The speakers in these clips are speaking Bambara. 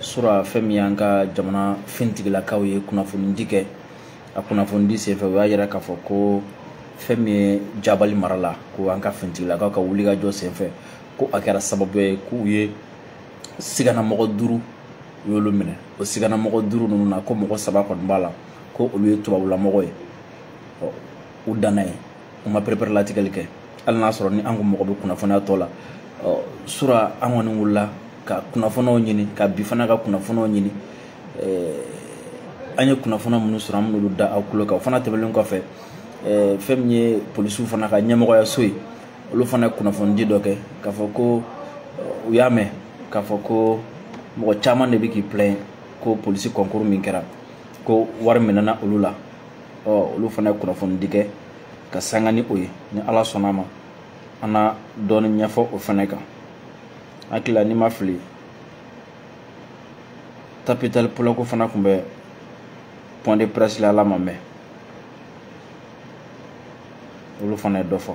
sura fɛn min y'an ka jamana fintigilakaw ye kunnafonidi kɛ a kunnafonidi senfɛ o y'a yira k'a fɔ ko fɛn min ye jabali mara la ko an ka fintigilakaw ka wulikajɔ senfɛ ko a kɛra sababu ye k'u ye siganamɔgɔ duuru u y'olu minɛ o siganamɔgɔ duuru ninnu na ko mɔgɔ saba kɔni b'a la ko olu ye tubabulamɔgɔ ye u danna ye u ma perepere latigɛli kɛ hali n'a sɔrɔ ni an ko mɔgɔ bɛ kunnafoniya tɔ la sura an kɔni wulila ka kunnafoniw ɲini ka bi fana ka kunnafoniw ɲini an ye kunnafoniya minnu sɔrɔ an b'olu da aw tulo kan o fana tɛmɛnen kɔfɛ fɛn min ye polisiw fana ka ɲɛmɔgɔyaso ye olu fana ye kunnafonidi dɔ kɛ k'a fɔ ko u y'a mɛn k'a fɔ ko mɔgɔ caman de bɛ k'i plain ko polisi kɔnkuru min kɛra ko wari minɛna olu la ɔ olu fana ye kunnafoni di kɛ ka sanga ni o ye ni ala sɔnna a ma an na dɔɔni ɲɛfɔ o fana kan hakili la n'i ma fili tapitali poloko fana tun bɛ point de presse la ala ma mɛn olu fana ye dɔ fɔ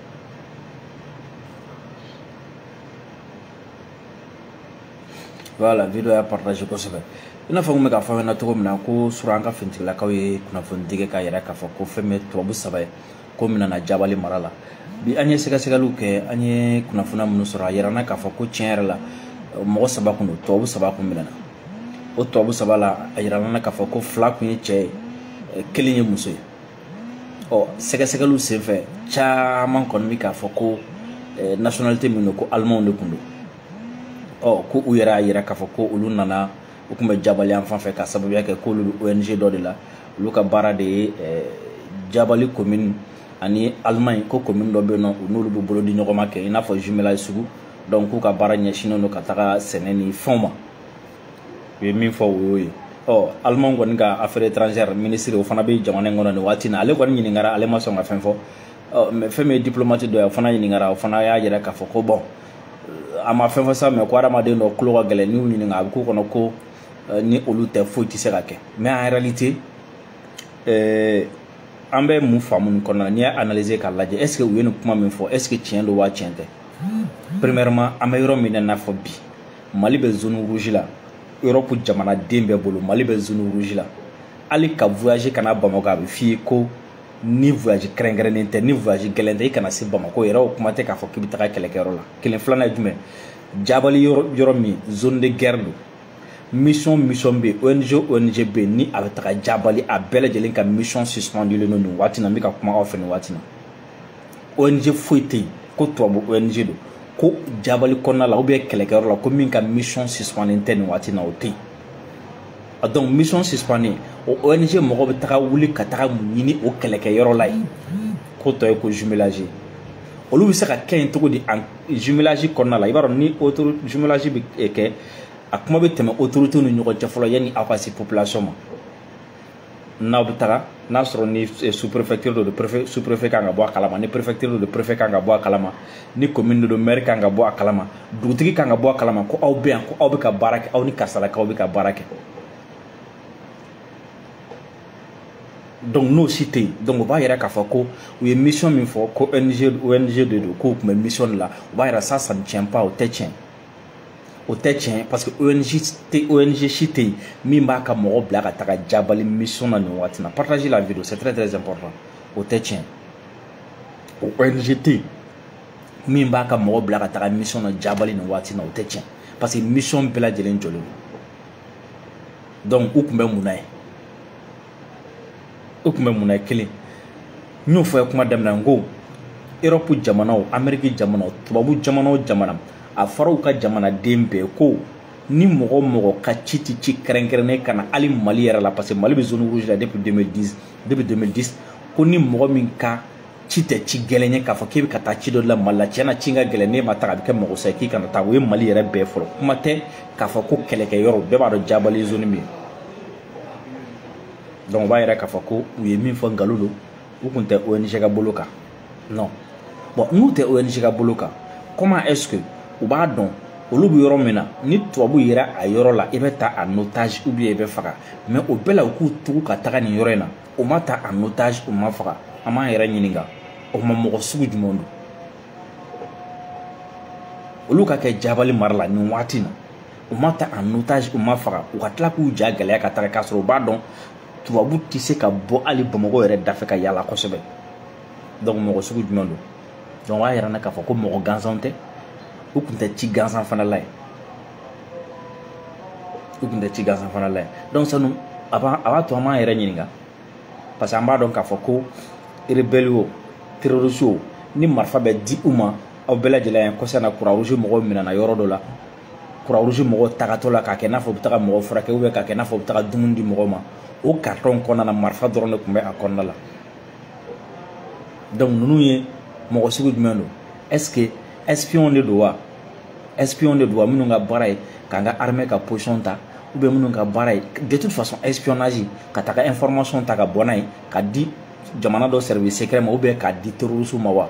wala video y'a partage kosɛbɛ i n'a fɔ n kun bɛ k'a fɔ aw ɲɛna cogo min na ko sura an ka finitigilakaw ye kunnafoni dige k'a yɛrɛ k'a fɔ ko fɛn bɛ tubabu saba ye ko minɛna jabali mara la bi an ye sɛgɛsɛgɛliw kɛ an ye kunnafoniya minnu sɔrɔ a yɛrɛ na k'a fɔ ko tiɲɛ yɛrɛ la mɔgɔ saba kun don tubabu saba kun minɛna o tubabu saba la a yirala na k'a fɔ ko fila kun ye cɛ ye kelen ye muso ye ɔ sɛgɛsɛgɛliw senfɛ caman kɔni bɛ k'a fɔ ko eh, nationalité min don ko alimanw de tun don ɔ ko u yɛrɛ y'a yira k'a fɔ ko olu nana u tun bɛ jabali yan fan fɛ ka sababuya kɛ k'olu bɛ ong dɔ de la olu ka baara de ye eh, jabali commune ani alimaɲi ko commune dɔ bɛ yen nɔ u n'olu bɛ bolo di ɲɔgɔn ma kɛ i n'a fɔ jumelage sugu donc k'u ka baara ɲɛsinnen don ka taga sɛnɛ ni fɛnw ma u ye min fɔ o y'o ye ɔ alimanw kɔni ka affaire étrangère ministre o fana bɛ jamana in kɔnɔ nin waati na ale kɔni ɲininkara ale ma sɔn ka fɛn fɔ ɔ mɛ fɛn min ye diplomate dɔ ye o fana ɲininkara o fana y'a yɛrɛ k'a fɔ ko bɔn a ma fɛn fɔ sa mɛ ko hadamaden dɔ tulo ka gɛlɛn n'i y'u ɲininka a bɛ k'u kɔnɔ ko ni olu tɛ foyi tɛ se ka kɛ mɛ en réalité ɛɛ an bɛ mun faamu nin kɔnɔna n'i y'a analyser k'a lajɛ est ce que u ye nin kuma min fɔ est ce que tiɲɛ don wa tiɲɛ tɛ premièrement an bɛ yɔrɔ min na i n'a fɔ bi mali bɛ zone rouge la europe jamanaden bɛɛ bolo mali bɛ zone rouge la hali ka voyage kana bamakɔ a bɛ f'i ye ko ni voyage kɛrɛnkɛrɛnnen tɛ ni voyage gɛlɛn tɛ i kana se bamakɔ yɛrɛ o kuma tɛ k'a fɔ k'i bɛ taga kɛlɛkɛyɔrɔ la kelen filanan ye jumɛn jabali yɔrɔ yɔrɔ min zone de guerre don mission mission bɛ yen ong ong bɛ yen ni a bɛ taga jabali a bɛɛ lajɛlen ka mission suspendilen don nin waati in na n bɛ ka kuma aw fɛ nin waati in na ONG foyi tɛ yen ko tubabu ONG don ko jabali kɔnɔna la ubiyɛn kɛlɛkɛyɔrɔ la ko min ka misiyɔn sisipannen tɛ nin waati na o tɛ yen a dɔnku misiyɔn sisipannen o ONG mɔgɔ bɛ taga wuli ka taga mun ɲini o kɛlɛkɛyɔrɔ la yen ko tɔ ye ko jumelage olu bɛ se ka kɛ yen cogo di jumelage kɔnɔna la i b'a dɔn ni otoro jumelage bɛ kɛ a kuma bɛ tɛmɛ otoritew ni ɲɔgɔn cɛ fɔlɔ yanni aw ka se population ma n'aw bɛ taga n'a sɔrɔ ni eh, sous-préfecture do de préfet sous-préfet kan ka bɔ a kalama ni préfecture do de préfet kan ka bɔ a kalama ni commune do de maire kan ka bɔ a kalama dugutigi kan ka bɔ a kalama ko aw bɛ yan ko aw bɛ ka baara kɛ aw ni karisalakaw bɛ ka baara kɛ donc n'o si tɛ yen donc o b'a yira k'a fɔ ko u ye mission min fɔ ko ONG ONG de don k'u tun bɛ mission de la o b'a yira ça ça ne tient pas o tɛ tiɲɛ ye. o tɛ tiɲɛ parce que ong tɛ ong si tɛ yen min b'a ka mɔgɔ bila ka taga jabali mission na nin wagati na partage la video c'est très très important o tɛ tiɲɛ o ong tɛ yen min b'a ka mɔgɔ bila ka taga mission na jabali nin wagati na o tɛ tiɲɛ parce que mission bɛɛ lajɛlen jɔlen don donc u tun bɛ mun na yen o tun bɛ mun na kelen n y'o fɔ ye kuma daminɛ n ko erɔpu jamanaw ameriki jamanaw tubabu jamanaw jamana a faraw ka jamanaden bɛɛ ko ni mɔgɔ mɔgɔ ka ci tɛ ci kɛrɛnkɛrɛnnen ka na hali mali yɛrɛ la parce que mali bɛ zone rouge la depuis 2010 depuis 2010 ko ni mɔgɔ min ka ci tɛ ci gɛlɛn ye k'a fɔ k'e bɛ ka taa ci dɔ la mali la tiɲɛna ci ka gɛlɛn n'e ma taga a bɛ kɛ mɔgɔ sa ye k'i kana taa o ye mali yɛrɛ bɛɛ fɔlɔ kuma tɛ k'a fɔ ko kɛlɛkɛ yɔrɔ bɛɛ b'a dɔn jabali zone min ye donc o b'a yɛrɛ k'a fɔ ko u ye min fɔ nkalon don u tun tɛ ong ka bolo kan non bon n'u tɛ ong ka bolo kan comment est ce que u b'a dɔn olu bɛ yɔrɔ min na ni tubabu yera a yɔrɔ la i bɛ ta a notage ou bien i bɛ faga mais o bɛɛ la u k'u tugu ka taga nin yɔrɔ in na o ma ta a notage o ma faga an b'an yɛrɛ ɲininka o ma mɔgɔ sugu jumɛn don olu ka kɛ jabali mara la nin waati in na u ma ta en otage u ma faga u ka tila k'u ja gɛlɛya ka taga k'a sɔrɔ u b'a dɔn tubabu tɛ se ka bɔ hali bamakɔ yɛrɛ dafɛ ka yaala kosɛbɛ donc mɔgɔ sugu jumɛn don donc o y'a yira n na k'a fɔ ko mɔgɔ gansanw tɛ u tun tɛ ci gansan fana la ye u tun tɛ ci gansan fana la ye donc sanu a b'a a b'a to an b'an yɛrɛ ɲininka parce que an b'a dɔn k'a fɔ ko rebelle o terroriste o ni marifa bɛ di u ma aw bɛɛ lajɛlen ye kɔsa na kurawurusi mɔgɔw minɛna yɔrɔ dɔ la kurawurusi mɔgɔw tagatɔ la k'a kɛ n'a fɔ u bɛ taga mɔgɔw furakɛ ubiyɛn k'a kɛ n'a fɔ u bɛ taga dumuni di mɔgɔw ma o karitɔn kɔnɔna na marifa dɔrɔn de tun bɛ a kɔnɔna la donc ninnu ye mɔgɔ sugu jumɛn don est ce que espion de don wa espion de don wa minnu ka baara ye k'an ka armée ka position ta ou bien minnu ka baara ye de toute façon espionnage ka taga information ta ka bɔ n'a ye ka di jamana dɔ service secret ma ou bien k'a di terroriste ma wa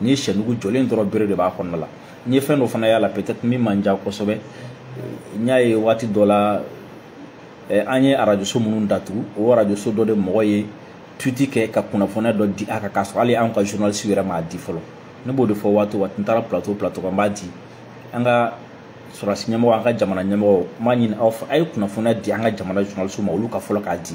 n'i ye sɛnugu jɔlen dɔrɔn bere de b'a kɔnɔna la n ye fɛn dɔ fana y'a la peut-être min man diya kosɛbɛ n y'a ye waati dɔ la eh, an ye arajoso minnu datugu o arajoso dɔ de mɔgɔ ye tuti kɛ ka kunnafoniya dɔ di a kan k'a sɔrɔ hali an ka journaliste yɛrɛ m'a di fɔlɔ ne b'o de fɔ waati o waati n taara plateau plateau kan n b'a di an ka sɔrɔdasi ɲɛmɔgɔ an ka jamana ɲɛmɔgɔ n b'a ɲini aw fɛ a ye kunnafoniya di an ka jamana journaliste ma olu ka fɔlɔ k'a di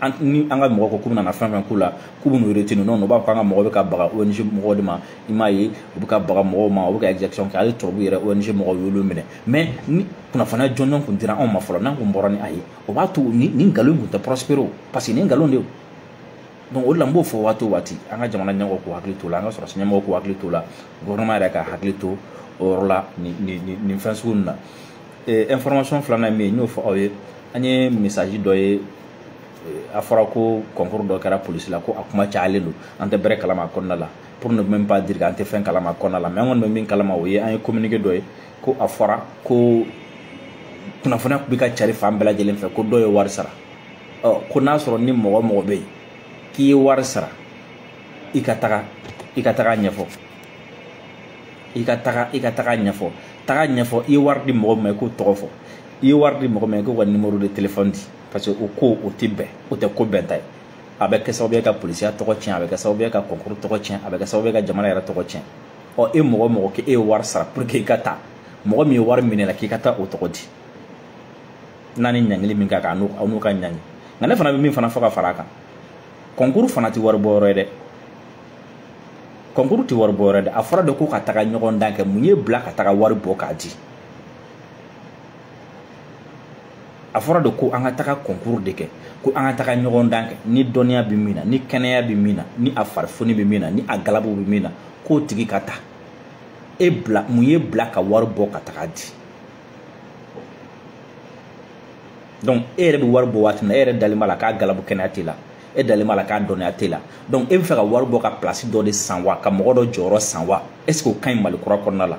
an ni an ka mɔgɔ ko k'u bɛna fɛn fɛn k'u la k'u bɛ n'u retenu n'o b'a fɔ k'an ka mɔgɔ bɛ ka baga ONG mɔgɔw de ma i m'a ye u bɛ ka baga mɔgɔw ma u bɛ ka exaction kɛ hali tubabu yɛrɛ ONG mɔgɔw y'olu minɛ mais ni kunnafoniya jɔnjɔn tun dira anw ma fɔlɔ n'an tun bɔra ni a ye o b'a to ni ni nkalon tun tɛ prospérer o parce que ni nkalon de donc o de la n b'o fɔ waati o waati an ka jamana ɲɛmɔgɔw k'u hakili t'o la an ka sɔrɔsi ɲɛmɔgɔw k'u hakili t'o la gouvernement yɛrɛ ka hakili to o yɔrɔ la nin nin nin fɛn sugu ninnu na information filanan min ye n y'o fɔ aw ye an ye mesaji dɔ ye a fɔra ko concours dɔ kɛra polisi la ko a kuma cayalen don an tɛ bɛrɛ kalama a kɔnɔna la pour ne même pas dire k'an tɛ fɛn kalama a kɔnɔna la mais an kɔni bɛ min kalama o ye an ye communiqué dɔ ye ko a fɔra ko kunnafoniya tun bɛ ka cari fan bɛɛ lajɛlen fɛ ko dɔ ye wari sara ɔ ko n'a sɔrɔ ni mɔgɔ mɔgɔ bɛ yen k'i ye wari sara i ka taga i ka taga ɲɛfɔ i ka taga i ka taga ɲɛfɔ taga ɲɛfɔ i ye wari di mɔgɔ min ma i k'o tɔgɔ fɔ i ye wari di mɔgɔ ma i k'o ka nimoro de telefɔni di parce que o ko o tɛ bɛn o tɛ ko bɛnta ye a bɛ kɛ sababu ye ka polisiya tɔgɔ tiɲɛ a bɛ kɛ sababu ye ka kɔnkuru tɔgɔ tiɲɛ a bɛ kɛ sababu ye ka jamana yɛrɛ tɔgɔ tiɲɛ ɔ e mɔgɔ mɔgɔ k'e ye wari sara pour que i ka taa mɔgɔ min ye wari minɛ la k'i ka taa o tɔgɔ di n'a ni ɲangili min ka kan aw n'u ka ɲangi nka ne fana bɛ min fana fɔ ka fara a kan kɔnkuru fana tɛ wari bɔ yɔrɔ ye dɛ kɔnkuru tɛ wari bɔ yɛrɛ dɛ a fɔra de ko ka taga ɲɔgɔn dan kɛ mun ye bila ka taga wari bɔ k'a di a fɔra de ko an ka taga kɔnkuru de kɛ ko an ka taga ɲɔgɔn dan kɛ ni dɔnniya bɛ min na ni kɛnɛya bɛ min na ni a farifoni bɛ min na ni a galabu bɛ min na k'o tigi ka ta e bila mun ye bila ka wari bɔ ka taga di donc e yɛrɛ bɛ wari bɔ waati min na e yɛrɛ dalen b'a la k'a galabu kɛnɛya t'i la e dalen b'a la k'a dɔnniya tɛ la donc e bɛ fɛ ka wari bɔ ka pilasi dɔ de san wa ka mɔgɔ dɔ jɔyɔrɔ san wa est ce que o ka ɲi mali kura kɔnɔna la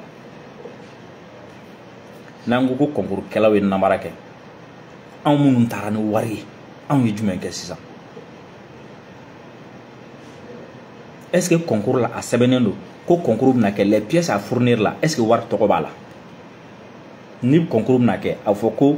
n'an ko ko kɔnkurukɛlaw ye namara kɛ anw minnu taara ni wari ye anw ye jumɛn kɛ sisan est ce que concours la a sɛbɛnnen don ko concours bɛna kɛ les pièces à fournir la est ce que wari tɔgɔ b'a la ni concours bɛna kɛ a fɔ ko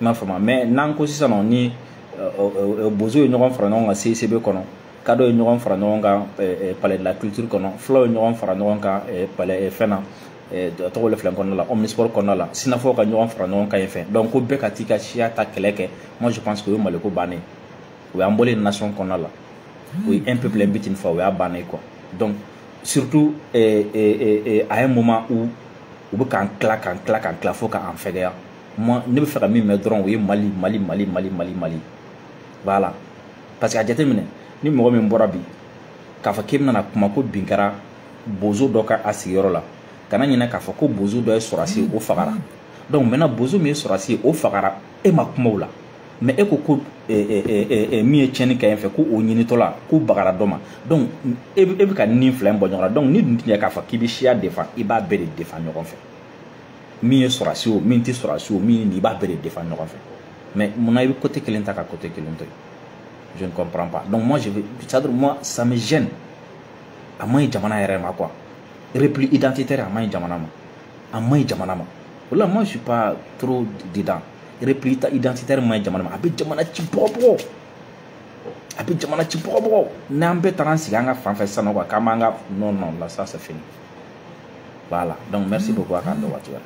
i m'a faamu mɛ n'an ko sisan nɔ ni bozo ye ɲɔgɔn fara ɲɔgɔn kan csebe kɔnɔ kadɔ ye ɲɔgɔn fara ɲɔgɔn kan palais de la culture kɔnɔ fulaw ye ɲɔgɔn fara ɲɔgɔn kan palais fɛn na tɔgɔ le filɛ kɔnɔna la omnisport kɔnɔna la sinafɔw ka ɲɔgɔn fara ɲɔgɔn kan yen fɛ donc ko bɛɛ ka t'i ka siya ta kɛlɛ kɛ moi je pense que o ye maliko bannen o y'an bɔlen nation kɔnɔna la o ye un peuple un but une fois o y'a bannen quoi donc surtout à un moment où u bɛ k'an tila k'an tila k'an tila fo k'an fɛgɛya ma ne bɛ fɛ ka min mɛn dɔrɔn o ye mali mali mali mali mali mali voilà parce que a jateminɛ ni mɔgɔ min bɔra bi k'a fɔ k'i bɛna kuma ko bin kɛra bozo dɔ ka a sigiyɔrɔ la kana ɲinɛ k'a fɔ ko bozo dɔ ye sɔrɔsi o fagara donc maintenant bozo min ye sɔrɔsi ye o fagara e ma kuma o la mɛ e ko ko min ye tiɲɛni kɛ yen fɛ ko o ɲinitɔla k'u bagara dɔ ma donc e bɛ ka nin fila in bɔ ɲɔgɔn na donc ni dun tiɲɛ k'a fɔ k'i bɛ siya defa i b'a bɛɛ de defa ɲɔgɔn fɛ min ye sɔrɔsi o min tɛ sɔrɔsi o min i b'a bɛɛ de defa ɲɔgɔn fɛ mais munna i bɛ kote kelen ta ka kote kelen to yen je ne comprends pas donc moi je veux c'est à dire moi ça me gêne a man ɲi jamana yɛrɛ ma quoi repli identitaire a man ɲi jamana ma a man ɲi jamana ma o la moi je suis pas trop dedans repilita identitaire ma jamana ma a bɛ jamana ci bɔgɔbɔgɔ a bɛ jamana ci bɔgɔbɔgɔ n'an bɛɛ taara an sigi an ka fan fɛ sisan nɔ k'an b'an ka non non la ça c'est fini voilà donc merci beaucoup a k'an dɔn waati wɛrɛ